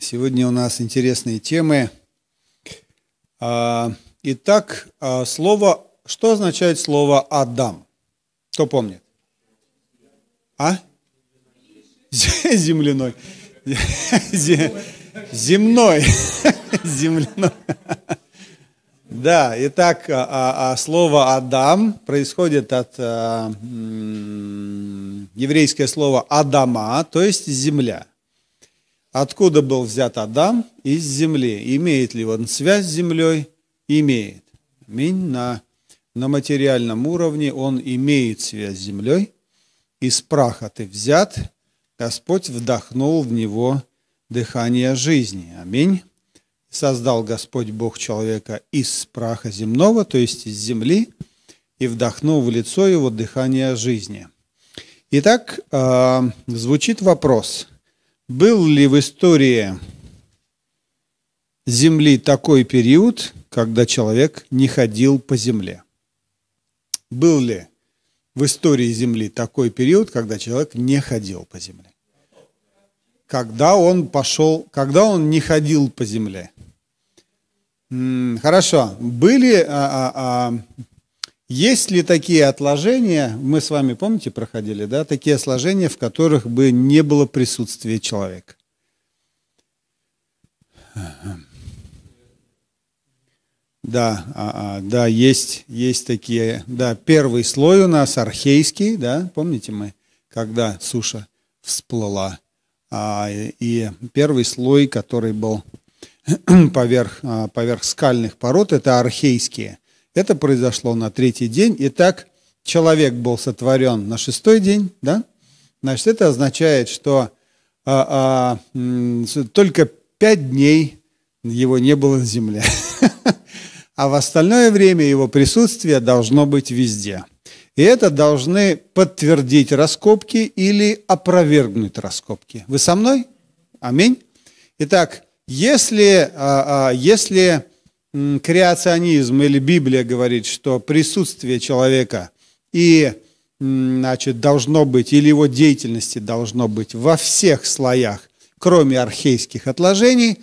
Сегодня у нас интересные темы. А, итак, а, слово, что означает слово Адам? Кто помнит? А? Земляной. Земной. Земляной. Да, итак, а, слово Адам происходит от еврейское слово Адама, то есть земля. Откуда был взят Адам? Из земли. Имеет ли он связь с землей? Имеет. Аминь. На, на материальном уровне он имеет связь с землей. Из праха ты взят. Господь вдохнул в него дыхание жизни. Аминь. Создал Господь Бог человека из праха земного, то есть из земли, и вдохнул в лицо его дыхание жизни. Итак, э, звучит вопрос – был ли в истории Земли такой период, когда человек не ходил по земле? Был ли в истории Земли такой период, когда человек не ходил по земле? Когда он пошел, когда он не ходил по земле? Хорошо. Были а, а, а, есть ли такие отложения, мы с вами, помните, проходили, да, такие отложения, в которых бы не было присутствия человека? Да, а, а, да, есть, есть такие, да, первый слой у нас архейский, да, помните мы, когда суша всплыла, а, и первый слой, который был поверх, а, поверх скальных пород, это архейские. Это произошло на третий день. Итак, человек был сотворен на шестой день, да? Значит, это означает, что а, а, только пять дней его не было на земле. А в остальное время его присутствие должно быть везде. И это должны подтвердить раскопки или опровергнуть раскопки. Вы со мной? Аминь. Итак, если, а, а, если креационизм или Библия говорит, что присутствие человека и значит, должно быть, или его деятельности должно быть во всех слоях, кроме архейских отложений,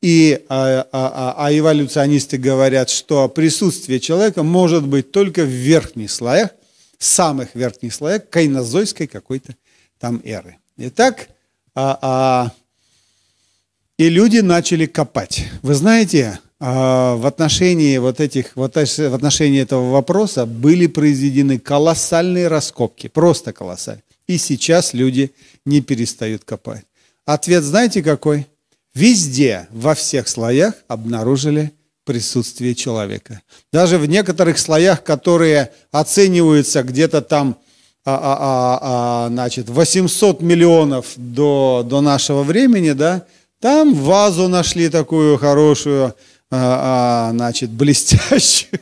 и а, а, а, а эволюционисты говорят, что присутствие человека может быть только в верхних слоях, самых верхних слоях кайнозойской какой-то там эры. Итак, а, а, и люди начали копать. Вы знаете, в отношении вот этих, вот в отношении этого вопроса были произведены колоссальные раскопки, просто колоссальные. И сейчас люди не перестают копать. Ответ знаете какой? Везде, во всех слоях обнаружили присутствие человека. Даже в некоторых слоях, которые оцениваются где-то там а, а, а, а, значит, 800 миллионов до, до нашего времени, да, там вазу нашли такую хорошую, а, а, значит, блестящую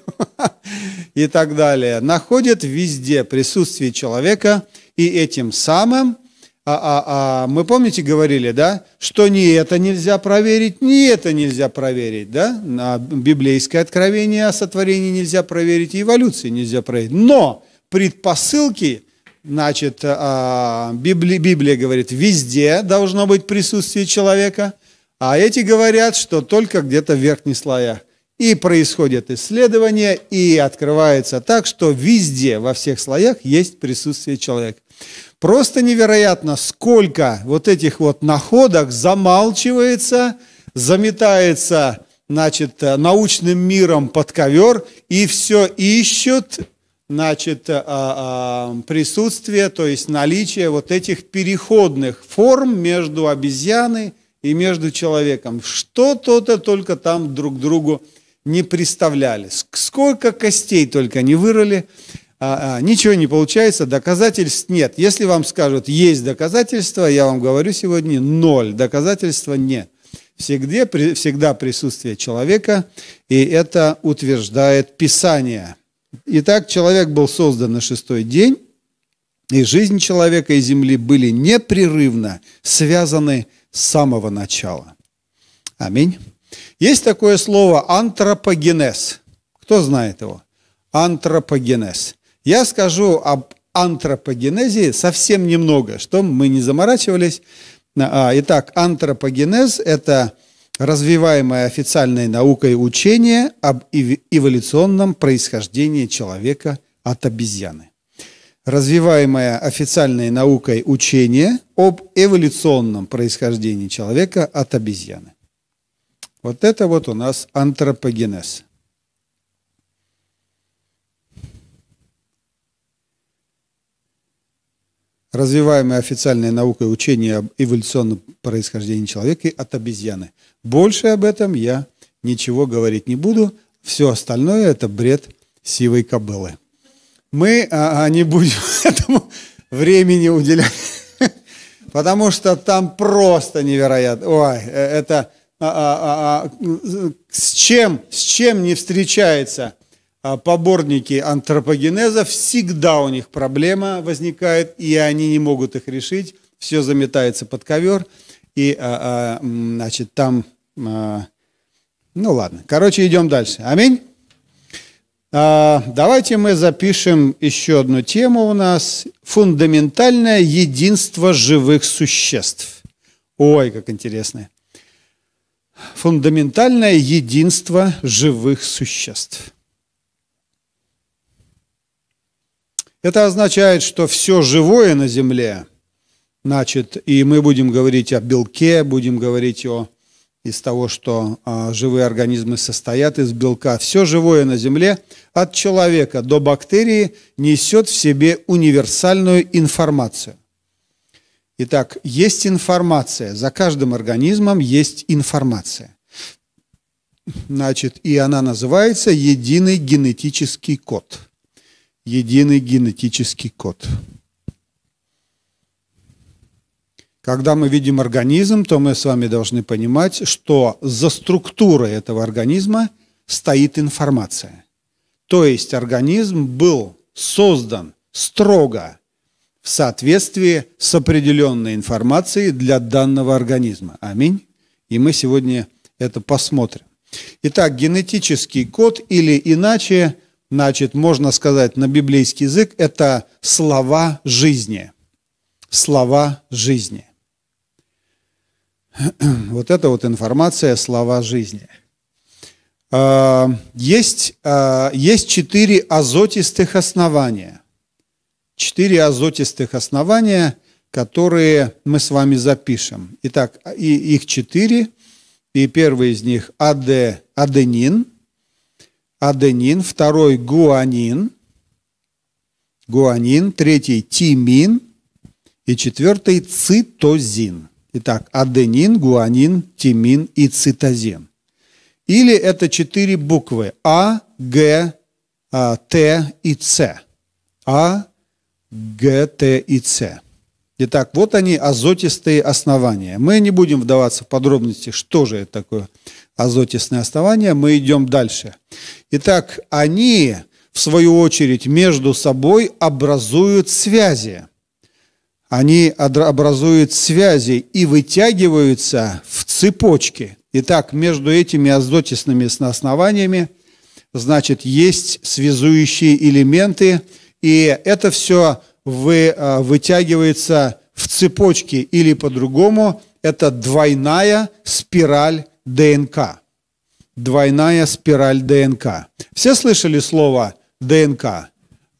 и так далее, находят везде присутствие человека, и этим самым, а, а, а, мы помните говорили, да, что ни это нельзя проверить, ни это нельзя проверить, да, на библейское откровение о сотворении нельзя проверить, эволюции нельзя проверить, но предпосылки, значит, а, Библия, Библия говорит, везде должно быть присутствие человека – а эти говорят, что только где-то в верхних слоях. И происходят исследования, и открывается так, что везде, во всех слоях есть присутствие человека. Просто невероятно, сколько вот этих вот находок замалчивается, заметается значит, научным миром под ковер, и все ищут значит, а, а, присутствие, то есть наличие вот этих переходных форм между обезьяной между человеком. Что-то только там друг другу не представляли. Сколько костей только не вырыли, а, а, ничего не получается, доказательств нет. Если вам скажут, есть доказательства, я вам говорю сегодня, ноль, доказательства нет. Всегда, всегда присутствие человека, и это утверждает Писание. Итак, человек был создан на шестой день, и жизнь человека и земли были непрерывно связаны с самого начала. Аминь. Есть такое слово антропогенез. Кто знает его? Антропогенез. Я скажу об антропогенезе совсем немного, что мы не заморачивались. А, итак, антропогенез – это развиваемое официальной наукой учение об эволюционном происхождении человека от обезьяны. Развиваемое официальной наукой учение об эволюционном происхождении человека от обезьяны. Вот это вот у нас антропогенез. развиваемое официальной наукой учение об эволюционном происхождении человека от обезьяны. Больше об этом я ничего говорить не буду. Все остальное – это бред сивой кобылы. Мы а, а не будем этому времени уделять, потому что там просто невероятно. Ой, э, это а, а, а, а, с чем, с чем не встречается – а, поборники антропогенеза, всегда у них проблема возникает, и они не могут их решить, все заметается под ковер, и, а, а, значит, там, ну ладно, короче, идем дальше. Аминь. Давайте мы запишем еще одну тему у нас. Фундаментальное единство живых существ. Ой, как интересно. Фундаментальное единство живых существ. Это означает, что все живое на Земле, значит, и мы будем говорить о белке, будем говорить о из того, что а, живые организмы состоят из белка. Все живое на Земле, от человека до бактерии, несет в себе универсальную информацию. Итак, есть информация, за каждым организмом есть информация. Значит, и она называется единый генетический код единый генетический код. Когда мы видим организм, то мы с вами должны понимать, что за структурой этого организма стоит информация. То есть организм был создан строго в соответствии с определенной информацией для данного организма. Аминь. И мы сегодня это посмотрим. Итак, генетический код или иначе значит, можно сказать на библейский язык, это слова жизни. Слова жизни. Вот это вот информация, слова жизни. А, есть, а, есть четыре азотистых основания. Четыре азотистых основания, которые мы с вами запишем. Итак, и их четыре. И первый из них ад, аденин – аденин, второй гуанин, гуанин, третий тимин и четвертый цитозин. Итак, аденин, гуанин, тимин и цитозин. Или это четыре буквы А, Г, а, Т и С. А, Г, Т и С. Итак, вот они азотистые основания. Мы не будем вдаваться в подробности, что же это такое азотистные основания, мы идем дальше. Итак, они, в свою очередь, между собой образуют связи. Они образуют связи и вытягиваются в цепочки. Итак, между этими азотистными основаниями, значит, есть связующие элементы, и это все вы, а, вытягивается в цепочки или по-другому, это двойная спираль ДНК. Двойная спираль ДНК. Все слышали слово ДНК? А,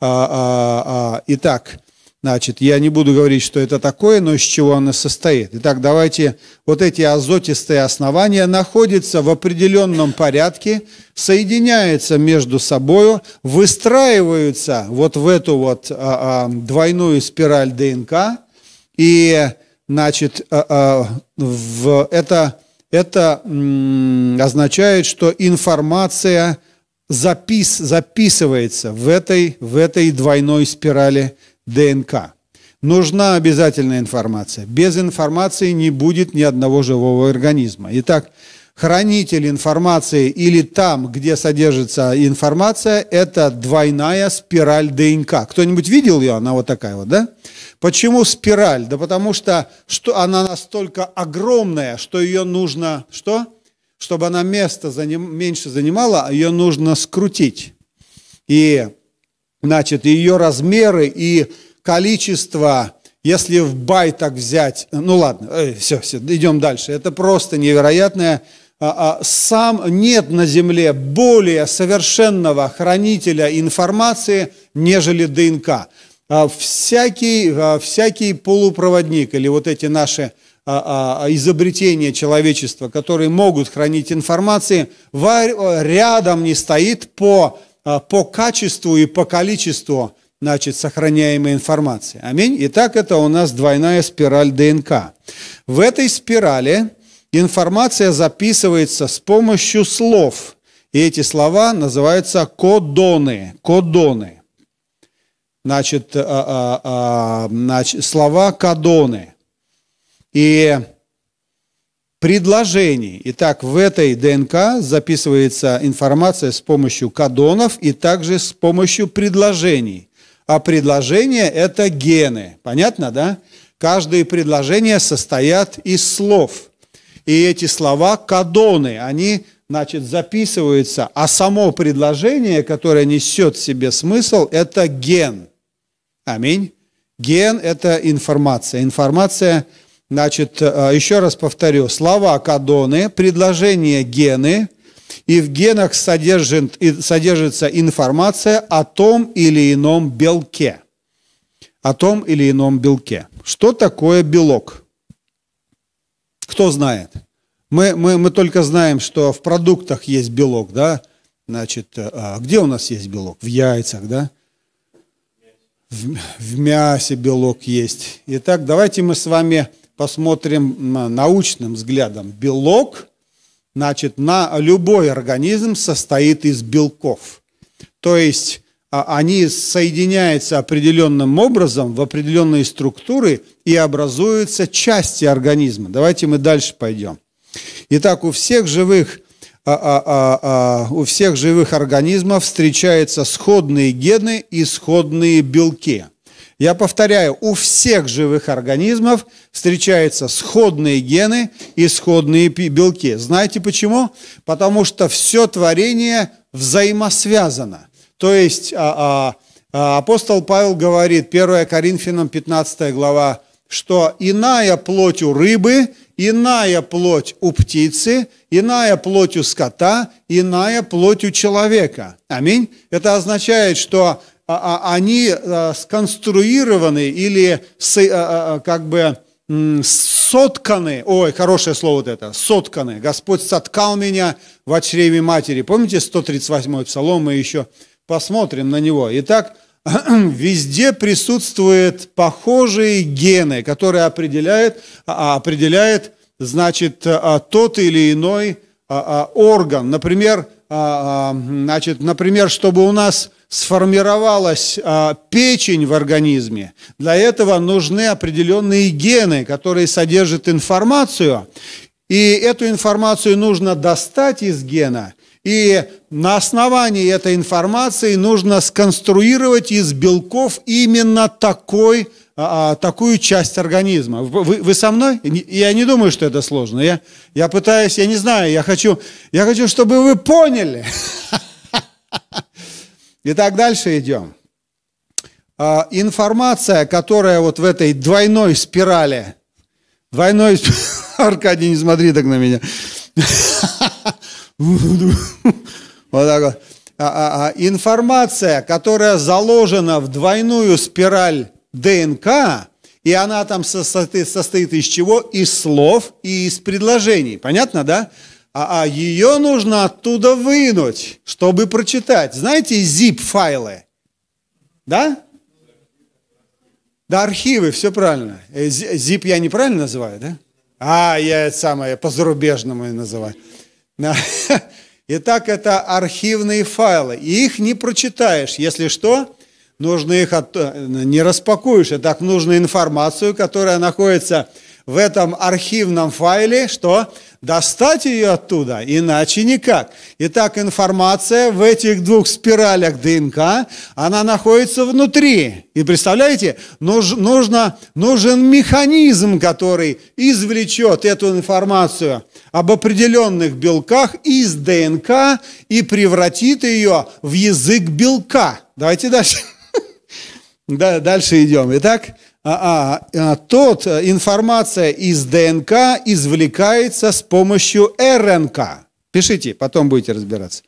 а, итак, значит, я не буду говорить, что это такое, но из чего оно состоит. Итак, давайте, вот эти азотистые основания находятся в определенном порядке, соединяются между собой, выстраиваются вот в эту вот а, а, двойную спираль ДНК, и, значит, а, а, в это это означает, что информация запис, записывается в этой, в этой двойной спирали ДНК. Нужна обязательная информация. Без информации не будет ни одного живого организма. Итак, хранитель информации или там, где содержится информация, это двойная спираль ДНК. Кто-нибудь видел ее? Она вот такая вот, да? Почему спираль? Да потому что, что она настолько огромная, что ее нужно, что? Чтобы она место заним, меньше занимала, ее нужно скрутить. И, значит, ее размеры и количество если в байтах взять, ну ладно, э, все, все, идем дальше. Это просто невероятное. А, а, сам нет на Земле более совершенного хранителя информации, нежели ДНК. А, всякий, всякий полупроводник или вот эти наши изобретения человечества, которые могут хранить информацию, рядом не стоит по, по качеству и по количеству значит, сохраняемой информации. Аминь. Итак, это у нас двойная спираль ДНК. В этой спирали информация записывается с помощью слов. И эти слова называются кодоны. Кодоны. Значит, а, а, а, значит слова кодоны. И предложений. Итак, в этой ДНК записывается информация с помощью кодонов и также с помощью предложений а предложения – это гены. Понятно, да? Каждое предложение состоят из слов. И эти слова – кадоны, они, значит, записываются, а само предложение, которое несет в себе смысл, это ген. Аминь. Ген – это информация. Информация, значит, э, еще раз повторю, слова кадоны, предложения гены, и в генах содержит, содержится информация о том или ином белке. О том или ином белке. Что такое белок? Кто знает? Мы, мы, мы только знаем, что в продуктах есть белок, да? Значит, а где у нас есть белок? В яйцах, да? В, в мясе белок есть. Итак, давайте мы с вами посмотрим научным взглядом. Белок значит, на любой организм состоит из белков. То есть а, они соединяются определенным образом в определенные структуры и образуются части организма. Давайте мы дальше пойдем. Итак, у всех живых а, а, у всех живых организмов встречаются сходные гены и сходные белки – я повторяю, у всех живых организмов встречаются сходные гены и сходные белки. Знаете почему? Потому что все творение взаимосвязано. То есть а, а, а, апостол Павел говорит, 1 Коринфянам 15 глава, что иная плоть у рыбы, иная плоть у птицы, иная плоть у скота, иная плоть у человека. Аминь. Это означает, что они а, сконструированы или как бы сотканы, ой, хорошее слово вот это, сотканы. Господь соткал меня в чреве матери. Помните 138-й псалом, мы еще посмотрим на него. Итак, везде присутствуют похожие гены, которые определяют, определяют значит, тот или иной орган. Например, значит, например, чтобы у нас сформировалась а, печень в организме, для этого нужны определенные гены, которые содержат информацию, и эту информацию нужно достать из гена, и на основании этой информации нужно сконструировать из белков именно такой, а, а такую часть организма. Вы, вы со мной? Я не думаю, что это сложно. Я, я пытаюсь, я не знаю, я хочу, я хочу, чтобы вы поняли. Итак, дальше идем. А, информация, которая вот в этой двойной спирали, двойной, Аркадий, не смотри так на меня. Вот так вот. А, информация, которая заложена в двойную спираль ДНК, и она там состоит, из чего? Из слов и из предложений. Понятно, да? а, а ее нужно оттуда вынуть, чтобы прочитать. Знаете, zip-файлы? Да? Да, архивы, все правильно. Э, zip я неправильно называю, да? А, я это самое по-зарубежному называю. Итак, это архивные файлы. И их не прочитаешь. Если что, нужно их от... не распакуешь. И так нужно информацию, которая находится в этом архивном файле, что достать ее оттуда, иначе никак. Итак, информация в этих двух спиралях ДНК, она находится внутри. И представляете, нужно, нужен механизм, который извлечет эту информацию об определенных белках из ДНК и превратит ее в язык белка. Давайте дальше. Да, дальше идем. Итак, а, а, а, тот э, информация из ДНК извлекается с помощью РНК. Пишите, потом будете разбираться.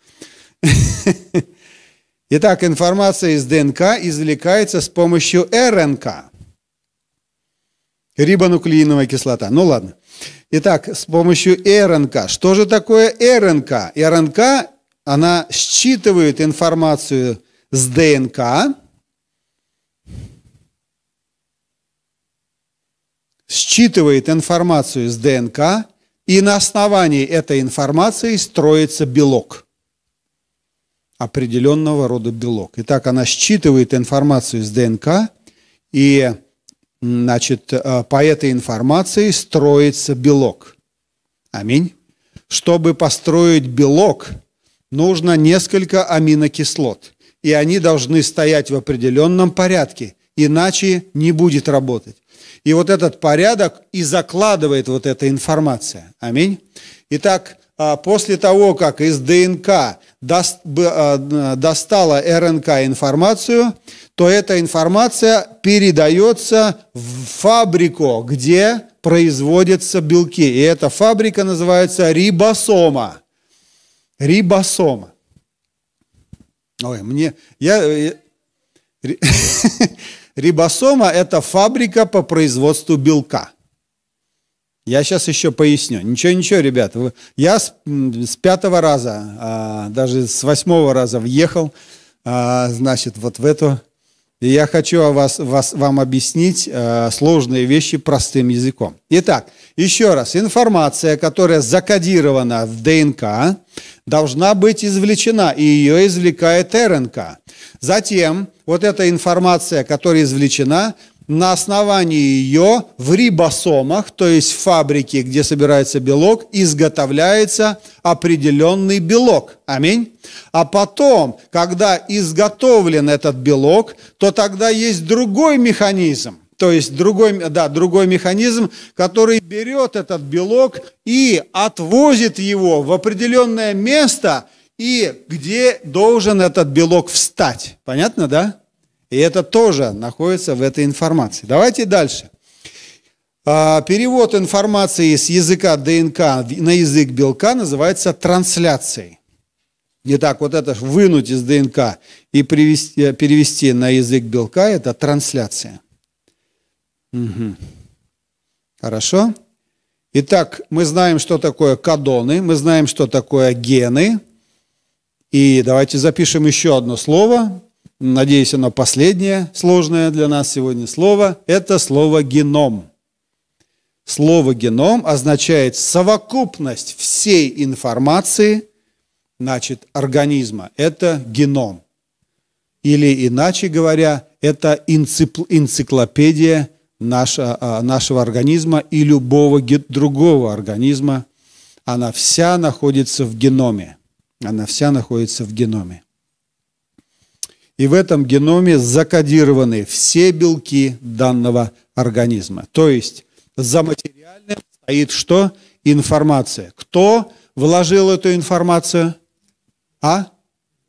Итак, информация из ДНК извлекается с помощью РНК. Рибонуклеиновая кислота. Ну ладно. Итак, с помощью РНК. Что же такое РНК? РНК, она считывает информацию с ДНК, считывает информацию с ДНК, и на основании этой информации строится белок. Определенного рода белок. Итак, она считывает информацию с ДНК, и значит, э, по этой информации строится белок. Аминь. Чтобы построить белок, нужно несколько аминокислот. И они должны стоять в определенном порядке, иначе не будет работать. И вот этот порядок и закладывает вот эта информация. Аминь. Итак, а, после того, как из ДНК а, достала РНК информацию, то эта информация передается в фабрику, где производятся белки. И эта фабрика называется рибосома. Рибосома. Ой, мне... Я, э, Рибосома – это фабрика по производству белка. Я сейчас еще поясню. Ничего, ничего, ребят. Я с, с пятого раза, а, даже с восьмого раза въехал, а, значит, вот в эту и я хочу вас, вас, вам объяснить э, сложные вещи простым языком. Итак, еще раз, информация, которая закодирована в ДНК, должна быть извлечена, и ее извлекает РНК. Затем вот эта информация, которая извлечена, на основании ее в рибосомах, то есть в фабрике, где собирается белок, изготовляется определенный белок. Аминь. А потом, когда изготовлен этот белок, то тогда есть другой механизм. То есть другой, да, другой механизм, который берет этот белок и отвозит его в определенное место, и где должен этот белок встать. Понятно, да? И это тоже находится в этой информации. Давайте дальше. А, перевод информации с языка ДНК на язык белка называется трансляцией. Итак, вот это вынуть из ДНК и привести, перевести на язык белка – это трансляция. Угу. Хорошо? Итак, мы знаем, что такое кадоны, мы знаем, что такое гены. И давайте запишем еще одно слово, надеюсь, оно последнее сложное для нас сегодня слово, это слово «геном». Слово «геном» означает совокупность всей информации, значит, организма. Это геном. Или, иначе говоря, это энциклопедия нашего, нашего организма и любого другого организма. Она вся находится в геноме. Она вся находится в геноме. И в этом геноме закодированы все белки данного организма. То есть за материальным стоит что? Информация. Кто вложил эту информацию? А?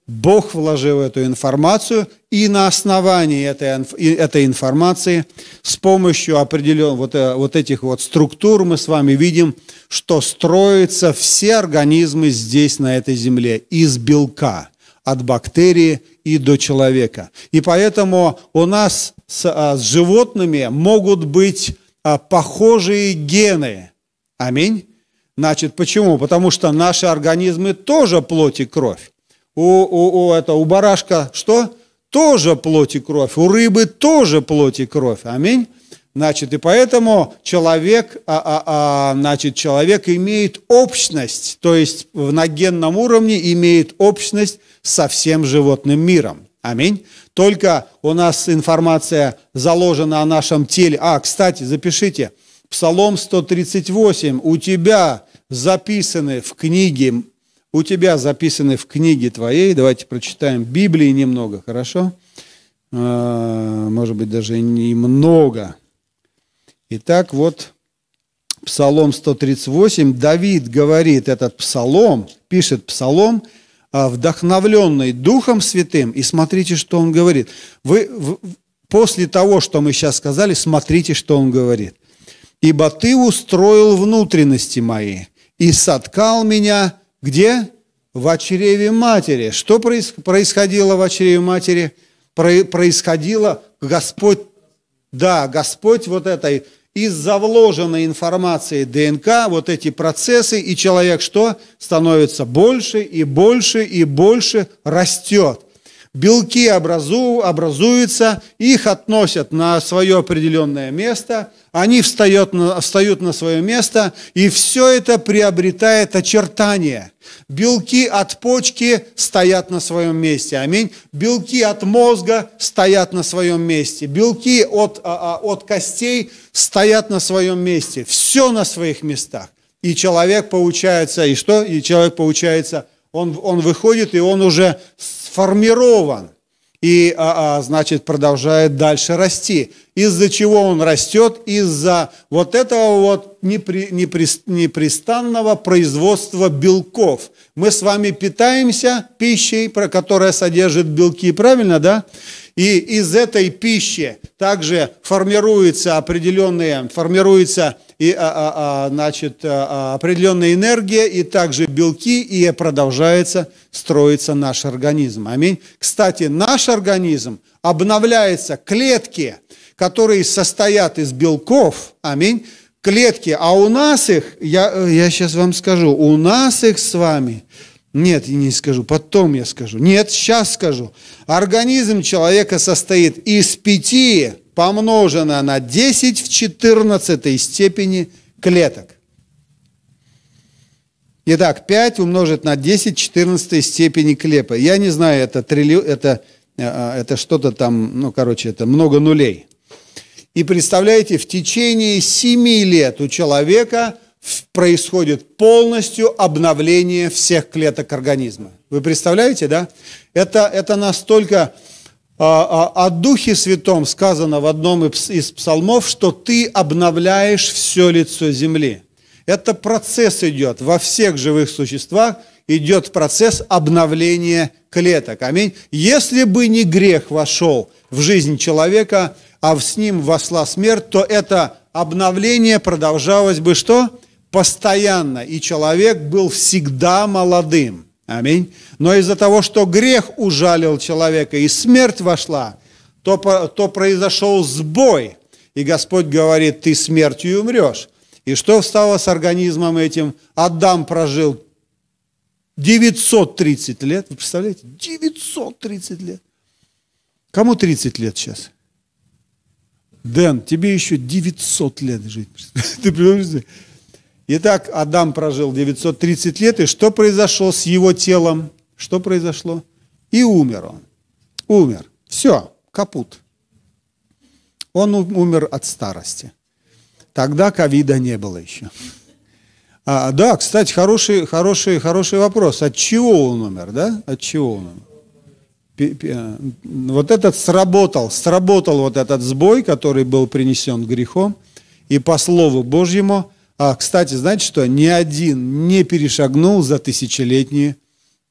Бог вложил эту информацию, и на основании этой, этой информации с помощью определенных вот, э, вот этих вот структур мы с вами видим, что строятся все организмы здесь, на этой земле, из белка от бактерии и до человека. И поэтому у нас с, а, с животными могут быть а, похожие гены. Аминь. Значит, почему? Потому что наши организмы тоже плоть и кровь. У, у, у, это, у барашка что? Тоже плоть и кровь. У рыбы тоже плоть и кровь. Аминь. Значит, и поэтому человек, а, а, а, значит, человек имеет общность, то есть на генном уровне имеет общность со всем животным миром. Аминь. Только у нас информация заложена о нашем теле. А, кстати, запишите, Псалом 138 у тебя записаны в книге, у тебя записаны в книге твоей, давайте прочитаем Библии немного, хорошо? А, может быть, даже немного. Итак, вот Псалом 138, Давид говорит этот псалом, пишет псалом – а, вдохновленный Духом Святым, и смотрите, что он говорит. Вы, после того, что мы сейчас сказали, смотрите, что он говорит. «Ибо ты устроил внутренности мои и соткал меня где? В чреве матери». Что происходило в чреве матери? Происходило, Господь, да, Господь вот этой из-за вложенной информации ДНК вот эти процессы, и человек что? Становится больше и больше и больше растет. Белки образу, образуются, их относят на свое определенное место, они встают на, встают на свое место, и все это приобретает очертания. Белки от почки стоят на своем месте. Аминь. Белки от мозга стоят на своем месте. Белки от, а, а, от костей стоят на своем месте. Все на своих местах. И человек получается, и что? И человек получается, он, он выходит, и он уже сформирован и, а, а, значит, продолжает дальше расти. Из-за чего он растет? Из-за вот этого вот непри, непри, непрестанного производства белков. Мы с вами питаемся пищей, которая содержит белки, правильно, да? И из этой пищи также формируется определенные, формируется и, а, а, а, значит, а, а, определенная энергия, и также белки, и продолжается строиться наш организм. Аминь. Кстати, наш организм обновляется, клетки, которые состоят из белков, аминь, клетки, а у нас их, я, я сейчас вам скажу, у нас их с вами, нет, я не скажу, потом я скажу, нет, сейчас скажу, организм человека состоит из пяти помножено на 10 в 14 степени клеток. Итак, 5 умножить на 10 в 14 степени клепа. Я не знаю, это, трилли... это, э, э, это что-то там, ну, короче, это много нулей. И представляете, в течение 7 лет у человека происходит полностью обновление всех клеток организма. Вы представляете, да? Это, это настолько а, а, о Духе Святом сказано в одном из псалмов, что ты обновляешь все лицо земли. Это процесс идет во всех живых существах, идет процесс обновления клеток. Аминь. Если бы не грех вошел в жизнь человека, а с ним вошла смерть, то это обновление продолжалось бы что? Постоянно. И человек был всегда молодым. Аминь. Но из-за того, что грех ужалил человека и смерть вошла, то, то произошел сбой. И Господь говорит, ты смертью умрешь. И что стало с организмом этим? Адам прожил 930 лет. Вы представляете? 930 лет. Кому 30 лет сейчас? Дэн, тебе еще 900 лет жить. Ты понимаешь? Итак, Адам прожил 930 лет, и что произошло с его телом? Что произошло? И умер он. Умер. Все, капут. Он умер от старости. Тогда ковида не было еще. А, да, кстати, хороший, хороший, хороший вопрос. От чего он умер, да? От чего он умер? Вот этот сработал, сработал вот этот сбой, который был принесен грехом, и по Слову Божьему – а, кстати, знаете что? Ни один не перешагнул за тысячелетний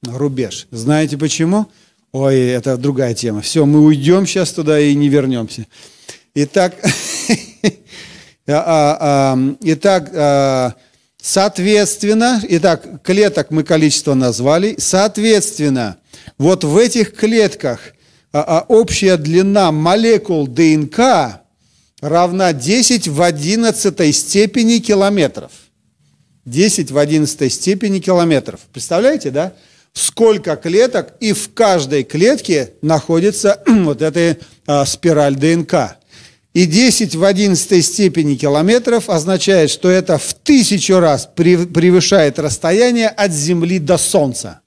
рубеж. Знаете почему? Ой, это другая тема. Все, мы уйдем сейчас туда и не вернемся. Итак, а, а, итак, соответственно, итак, клеток мы количество назвали. Соответственно, вот в этих клетках общая длина молекул ДНК равна 10 в 11 степени километров. 10 в 11 степени километров. Представляете, да? Сколько клеток, и в каждой клетке находится вот эта а, спираль ДНК. И 10 в 11 степени километров означает, что это в тысячу раз превышает расстояние от Земли до Солнца.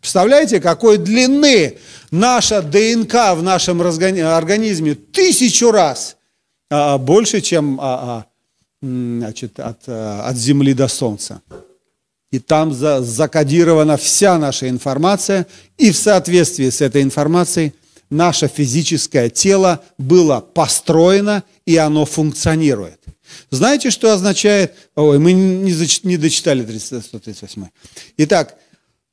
Представляете, какой длины наша ДНК в нашем организме? Тысячу раз – а, больше, чем а, а, значит, от, от Земли до Солнца. И там за, закодирована вся наша информация, и в соответствии с этой информацией наше физическое тело было построено, и оно функционирует. Знаете, что означает... Ой, мы не, не дочитали 138. Итак,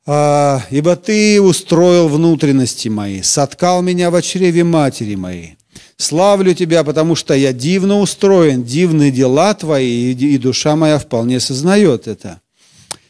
«Ибо ты устроил внутренности мои, соткал меня в чреве матери моей, Славлю Тебя, потому что я дивно устроен, дивны дела Твои, и душа моя вполне сознает это.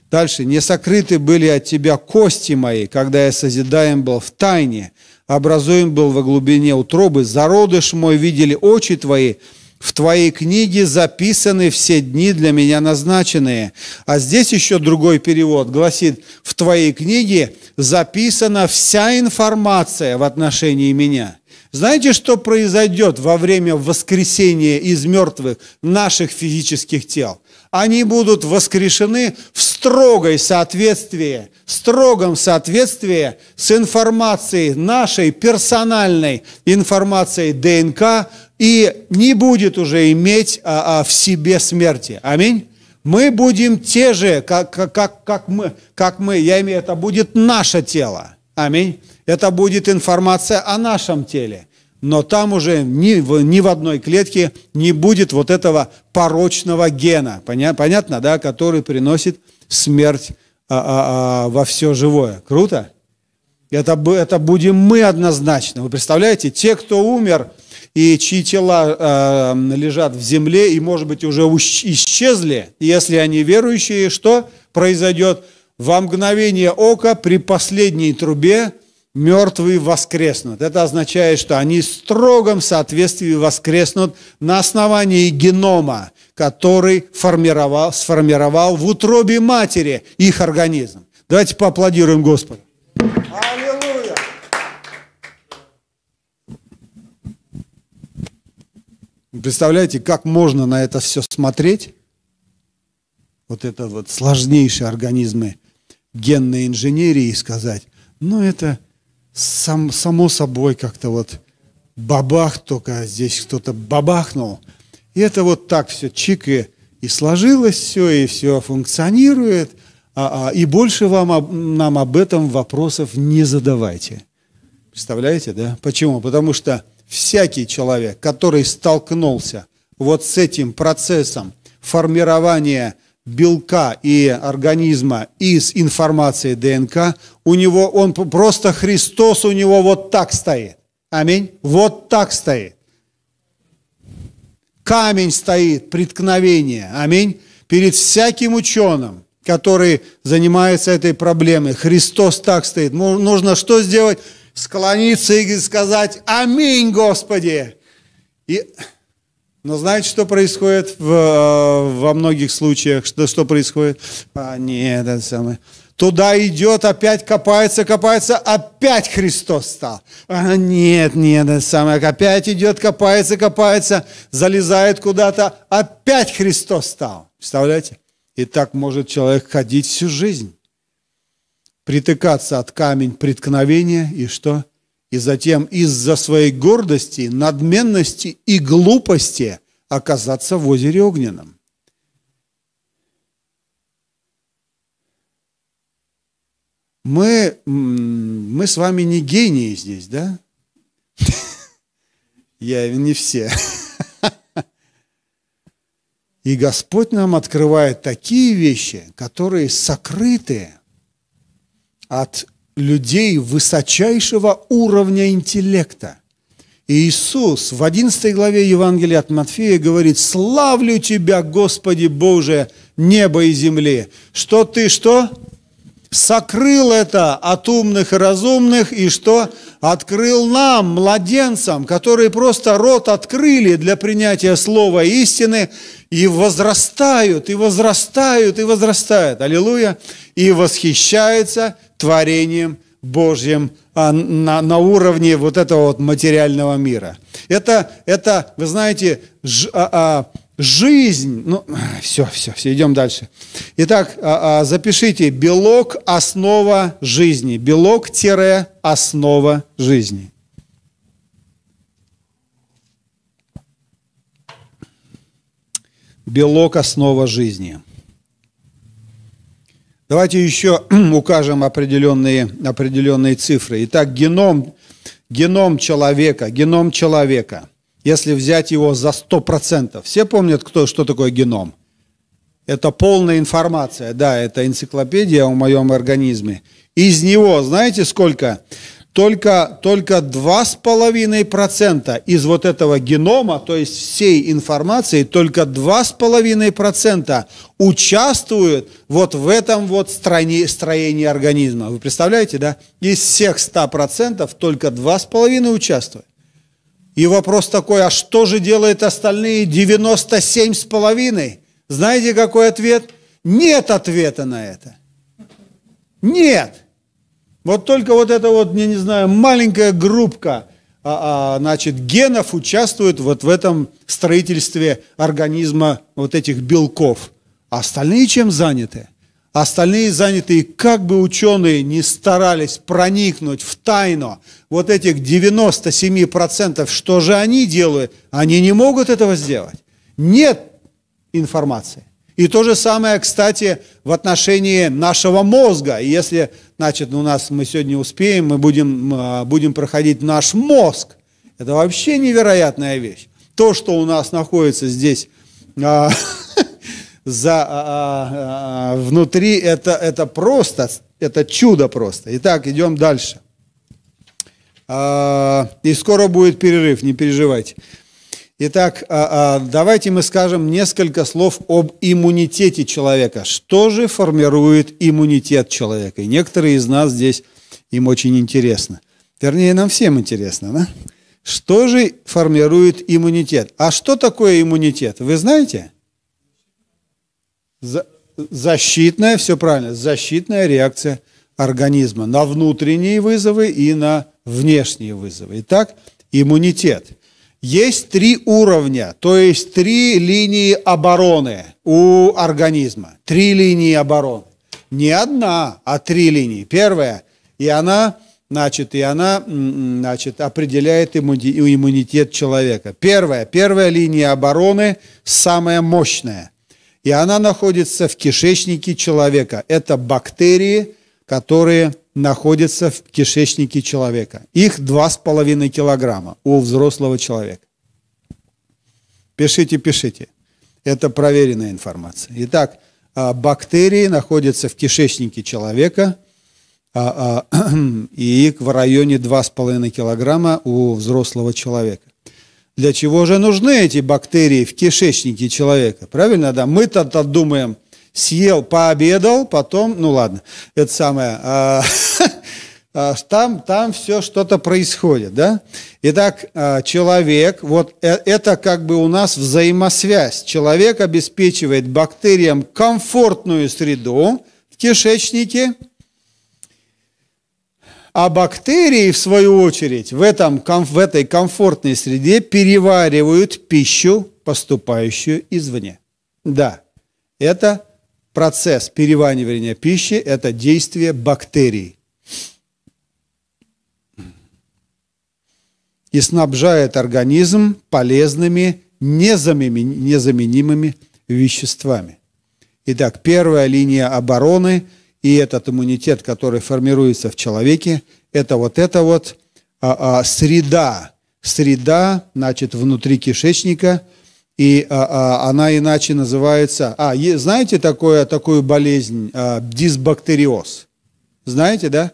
Дальше. «Не сокрыты были от Тебя кости мои, когда я созидаем был в тайне, образуем был во глубине утробы, зародыш мой видели очи Твои, в Твоей книге записаны все дни для меня назначенные. А здесь еще другой перевод гласит, в Твоей книге записана вся информация в отношении меня. Знаете, что произойдет во время воскресения из мертвых наших физических тел? Они будут воскрешены в строгой соответствии, строгом соответствии с информацией, нашей персональной информацией ДНК, и не будет уже иметь а, а, в себе смерти. Аминь. Мы будем те же, как, как, как, мы, как мы, я имею, это будет наше тело. Аминь. Это будет информация о нашем теле. Но там уже ни в, ни в одной клетке не будет вот этого порочного гена, понятно, да, который приносит смерть а, а, а, во все живое. Круто? Это, это будем мы однозначно. Вы представляете, те, кто умер, и чьи тела э, лежат в земле и, может быть, уже исчезли, если они верующие, что произойдет? Во мгновение ока при последней трубе мертвые воскреснут. Это означает, что они в строгом соответствии воскреснут на основании генома, который формировал, сформировал в утробе матери их организм. Давайте поаплодируем Господу. Представляете, как можно на это все смотреть? Вот это вот сложнейшие организмы генной инженерии и сказать, ну это сам, само собой как-то вот бабах, только здесь кто-то бабахнул. И это вот так все чик и, и сложилось все, и все функционирует. А, а, и больше вам, нам об этом вопросов не задавайте. Представляете, да? Почему? Потому что всякий человек, который столкнулся вот с этим процессом формирования белка и организма из информации ДНК, у него, он просто Христос у него вот так стоит. Аминь. Вот так стоит. Камень стоит, преткновение. Аминь. Перед всяким ученым, который занимается этой проблемой. Христос так стоит. Нужно что сделать? склониться и сказать «Аминь, Господи!» и... Но знаете, что происходит в, э, во многих случаях? Что, что происходит? А, нет, это самое. Туда идет, опять копается, копается, опять Христос стал. А, нет, нет, это самое. Опять идет, копается, копается, залезает куда-то, опять Христос стал. Представляете? И так может человек ходить всю жизнь притыкаться от камень преткновения и что? И затем из-за своей гордости, надменности и глупости оказаться в озере огненном. Мы, мы с вами не гении здесь, да? Я не все. И Господь нам открывает такие вещи, которые сокрыты от людей высочайшего уровня интеллекта. И Иисус в 11 главе Евангелия от Матфея говорит, «Славлю Тебя, Господи Боже, небо и земли, что Ты что? Сокрыл это от умных и разумных, и что? Открыл нам, младенцам, которые просто рот открыли для принятия слова истины, и возрастают, и возрастают, и возрастают. Аллилуйя. И восхищаются творением Божьим а, на, на уровне вот этого вот материального мира. Это, это вы знаете, ж, а, а, жизнь, ну, все, все, все, идем дальше. Итак, а, а, запишите, белок – основа жизни. Белок-основа жизни. Белок – основа жизни. Давайте еще укажем определенные, определенные цифры. Итак, геном, геном человека, геном человека, если взять его за 100%. Все помнят, кто, что такое геном? Это полная информация, да, это энциклопедия о моем организме. Из него, знаете сколько? Только, только 2,5% из вот этого генома, то есть всей информации, только 2,5% участвуют вот в этом вот строении, строении организма. Вы представляете, да? Из всех 100% только 2,5% участвуют. И вопрос такой, а что же делают остальные 97,5%? Знаете, какой ответ? Нет ответа на это. Нет. Вот только вот эта вот, я не знаю, маленькая группка а, а, значит, генов участвует вот в этом строительстве организма вот этих белков. А остальные чем заняты? Остальные заняты, и как бы ученые не старались проникнуть в тайну вот этих 97%, что же они делают, они не могут этого сделать. Нет информации. И то же самое, кстати, в отношении нашего мозга. Если, значит, у нас мы сегодня успеем, мы будем, а, будем проходить наш мозг. Это вообще невероятная вещь. То, что у нас находится здесь а, за, а, внутри, это, это просто, это чудо просто. Итак, идем дальше. и скоро будет перерыв, не переживайте. Итак, а, а, давайте мы скажем несколько слов об иммунитете человека. Что же формирует иммунитет человека? И некоторые из нас здесь им очень интересно. Вернее, нам всем интересно, да? Что же формирует иммунитет? А что такое иммунитет? Вы знаете? Защитная, все правильно, защитная реакция организма на внутренние вызовы и на внешние вызовы. Итак, иммунитет – есть три уровня, то есть три линии обороны у организма. Три линии обороны. Не одна, а три линии. Первая, и она, значит, и она, значит, определяет иммунитет человека. Первая, первая линия обороны самая мощная. И она находится в кишечнике человека. Это бактерии, которые находятся в кишечнике человека. Их 2,5 килограмма у взрослого человека. Пишите, пишите. Это проверенная информация. Итак, а, бактерии находятся в кишечнике человека, а, а, и их в районе 2,5 килограмма у взрослого человека. Для чего же нужны эти бактерии в кишечнике человека? Правильно, да? Мы-то думаем – съел, пообедал, потом, ну ладно, это самое, там, там все что-то происходит, да? Итак, а, человек, вот э, это как бы у нас взаимосвязь. Человек обеспечивает бактериям комфортную среду в кишечнике, а бактерии, в свою очередь, в, этом, в этой комфортной среде переваривают пищу, поступающую извне. Да, это процесс переваривания пищи – это действие бактерий. И снабжает организм полезными, незаменимыми веществами. Итак, первая линия обороны и этот иммунитет, который формируется в человеке, это вот эта вот а, а, среда, среда, значит, внутри кишечника – и а, а, она иначе называется... А, знаете такое, такую болезнь, а, дисбактериоз? Знаете, да?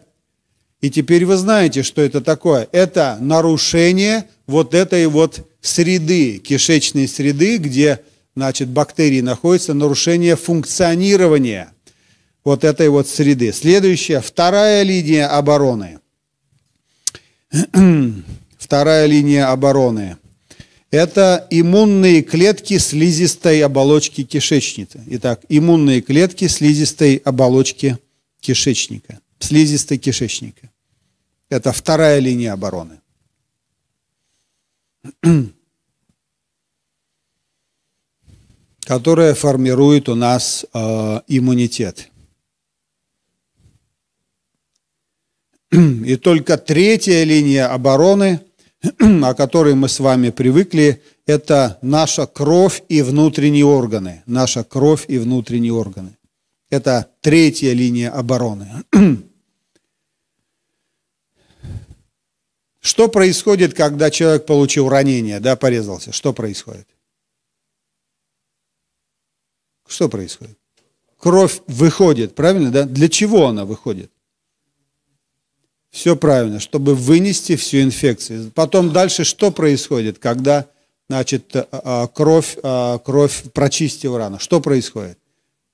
И теперь вы знаете, что это такое. Это нарушение вот этой вот среды, кишечной среды, где, значит, бактерии находятся, нарушение функционирования вот этой вот среды. Следующая, вторая линия обороны. вторая линия обороны – это иммунные клетки слизистой оболочки кишечника. Итак, иммунные клетки слизистой оболочки кишечника, слизистой кишечника. Это вторая линия обороны. которая формирует у нас э, иммунитет. И только третья линия обороны о которой мы с вами привыкли, это наша кровь и внутренние органы. Наша кровь и внутренние органы. Это третья линия обороны. Что происходит, когда человек получил ранение, да, порезался? Что происходит? Что происходит? Кровь выходит, правильно, да? Для чего она выходит? Все правильно, чтобы вынести всю инфекцию. Потом дальше что происходит, когда значит, а, а, кровь, а, кровь прочистила рану? Что происходит?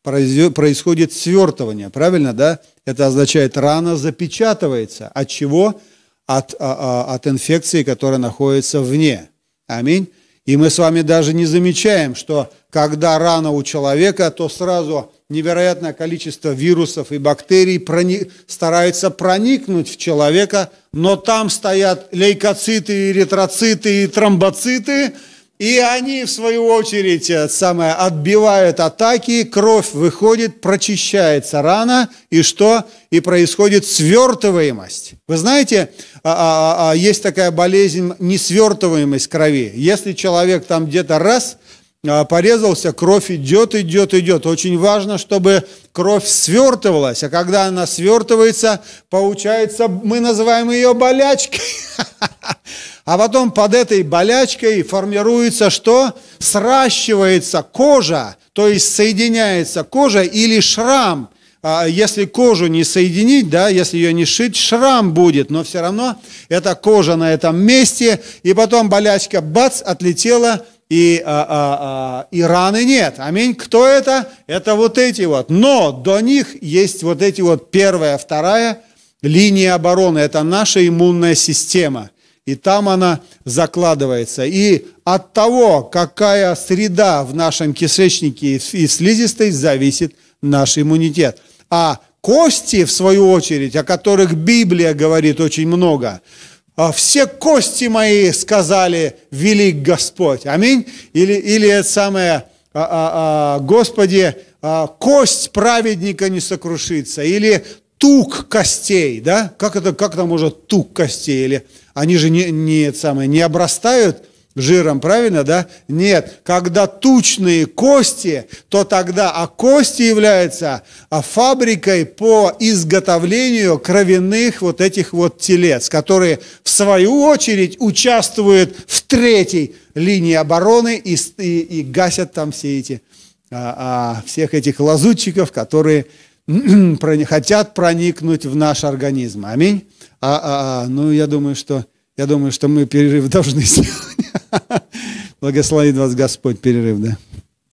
Происходит свертывание, правильно, да? Это означает, рана запечатывается. От чего? От, от инфекции, которая находится вне. Аминь. И мы с вами даже не замечаем, что когда рана у человека, то сразу невероятное количество вирусов и бактерий проник, стараются проникнуть в человека, но там стоят лейкоциты, эритроциты и тромбоциты, и они, в свою очередь, э, самое, отбивают атаки, кровь выходит, прочищается рана, и что? И происходит свертываемость. Вы знаете, а, а, а, есть такая болезнь, несвертываемость крови. Если человек там где-то раз – порезался, кровь идет, идет, идет. Очень важно, чтобы кровь свертывалась, а когда она свертывается, получается, мы называем ее болячкой. А потом под этой болячкой формируется что? Сращивается кожа, то есть соединяется кожа или шрам. А если кожу не соединить, да, если ее не шить, шрам будет, но все равно это кожа на этом месте, и потом болячка, бац, отлетела, и, а, а, а, и раны нет. Аминь. Кто это? Это вот эти вот. Но до них есть вот эти вот первая, вторая линия обороны. Это наша иммунная система. И там она закладывается. И от того, какая среда в нашем кишечнике и слизистой, зависит наш иммунитет. А кости, в свою очередь, о которых Библия говорит очень много – все кости мои сказали, велик Господь. Аминь. Или, или это самое, а, а, а, Господи, а, кость праведника не сокрушится. Или тук костей, да? Как это, как это может тук костей? Или они же не, не, самое, не обрастают жиром, правильно, да? Нет, когда тучные кости, то тогда, а кости являются а фабрикой по изготовлению кровяных вот этих вот телец, которые в свою очередь участвуют в третьей линии обороны и, и, и гасят там все эти, а, а, всех этих лазутчиков, которые хотят проникнуть в наш организм. Аминь. А, а, а, ну, я думаю, что я думаю, что мы перерыв должны сделать. Благословит вас Господь, перерыв, да.